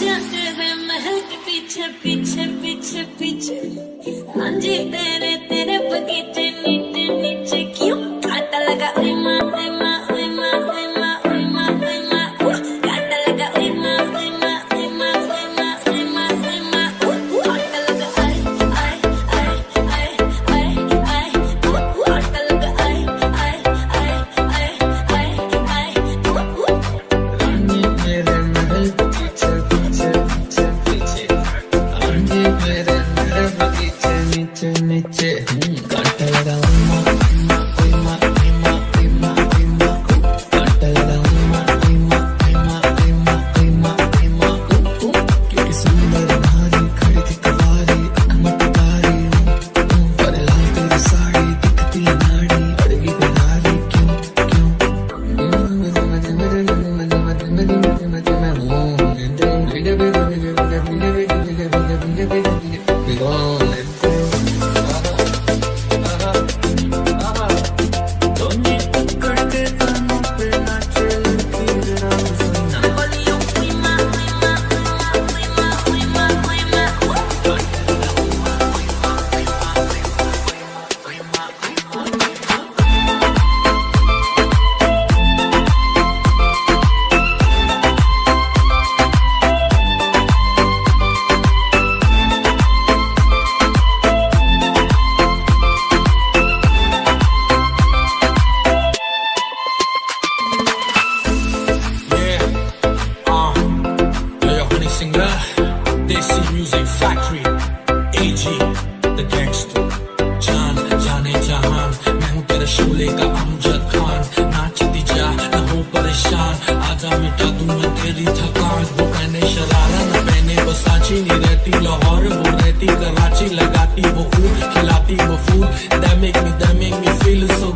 जाते हैं महक पीछे पीछे पीछे पीछे। हाँ आंजी तेरे तेरे बगीचे Mm. Canta la gama, gama, gama. Lahore वो रहती कराची लगाती वो ऊट खिलाती वो फूल। That make me that make me feel so